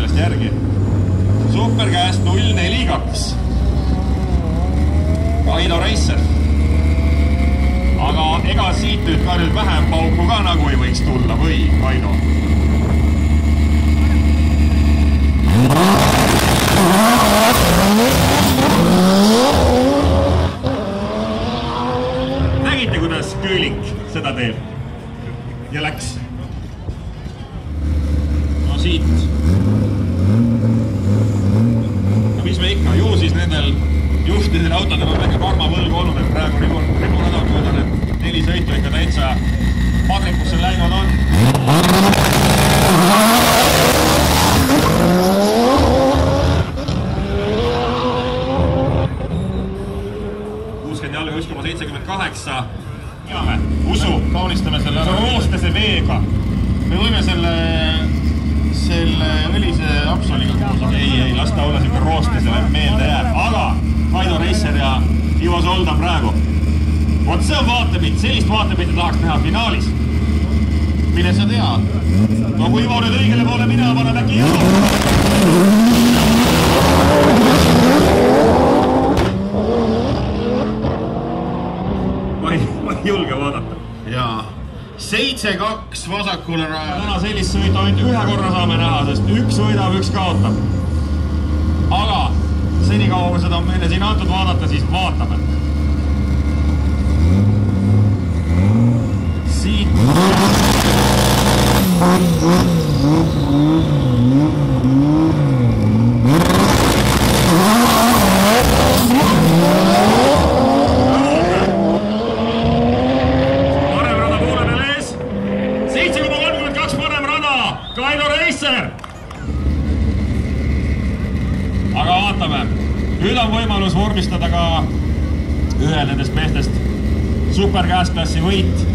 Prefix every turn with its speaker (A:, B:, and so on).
A: sellest järgi. superkäest null neli kaks. Kaido Reisser. aga ega siit nüüd ka nüüd vähem pauku ka nagu ei võiks tulla või, Kaido? nägite, kuidas küülik seda teeb? ja läks. no siit nendel juhtidel autodel on väike karmavõlg olnud, et praegu ribu, ribunädal mööda need neli sõitu ikka täitsa padrikusse läinud on. kuuskümmend jalga, üks koma seitsekümmend kaheksa. teame, usu, kaunistame selle roostese veega. me võime selle, selle õlise Absoliga koos, ei, ei, las ta olla siuke roostesele meelde jääb, aga Kaido Reisser ja Ivo Solda praegu. vot see on vaatepilt, sellist vaatepilte tahaks näha finaalis. mine sa tea. no kui Ivo nüüd õigele poole minema paneb, äkki jõuab. ma ei, ma ei julge vaadata.
B: jaa, seitse-kaks vasakule rajale.
A: täna sellist sõitu ainult ühe korra saame näha, sest üks võidab, üks kaotab. aga senikaua, kui seda on meile siin antud vaadata, siis vaatame. siit. parem rada poole peal ees. seitse koma kolmkümmend kaks parem rada, Kaido Reisser. aga vaatame, nüüd on võimalus vormistada ka ühe nendest meestest superkäesklassi võit